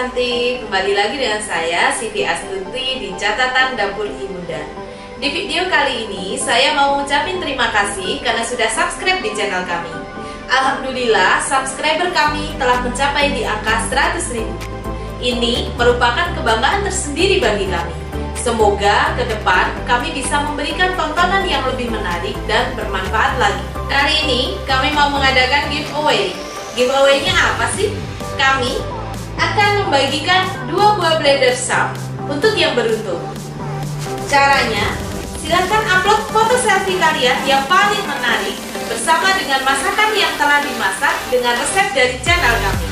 Cantik, kembali lagi dengan saya Siti Astuti di catatan dapur Ibunda Di video kali ini saya mau mengucapkan terima kasih karena sudah subscribe di channel kami Alhamdulillah subscriber kami telah mencapai di angka 100 ribu Ini merupakan kebanggaan tersendiri bagi kami Semoga ke depan kami bisa memberikan tontonan yang lebih menarik dan bermanfaat lagi. Kali ini kami mau mengadakan giveaway. Giveaway-nya apa sih? Kami akan membagikan dua buah blender sap untuk yang beruntung. Caranya, silakan upload foto selfie kalian yang paling menarik bersama dengan masakan yang telah dimasak dengan resep dari channel kami.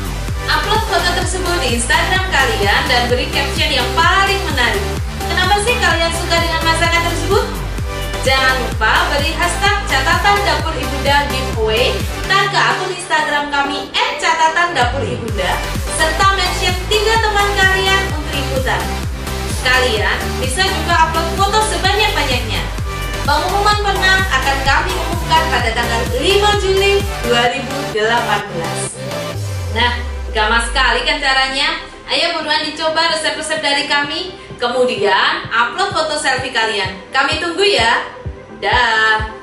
Upload foto tersebut di Instagram kalian dan beri caption yang paling menarik. Kenapa sih kalian suka dengan masakan tersebut? Jangan lupa beri hashtag catatan dapur ibunda giveaway dan ke akun Instagram kami @catatan dapur ibunda serta mention tiga teman kalian untuk ikutan. Kalian bisa juga upload foto sebanyak-banyaknya. Pengumuman pemenang akan kami umumkan pada tanggal 5 Juli 2018. Nah, gampang sekali kan caranya? Ayo buruan dicoba resep-resep dari kami. Kemudian upload foto selfie kalian. Kami tunggu ya. Dah.